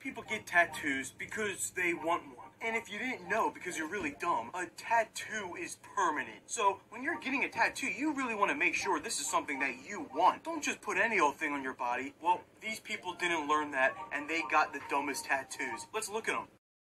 people get tattoos because they want one. And if you didn't know because you're really dumb, a tattoo is permanent. So when you're getting a tattoo, you really want to make sure this is something that you want. Don't just put any old thing on your body. Well, these people didn't learn that and they got the dumbest tattoos. Let's look at them.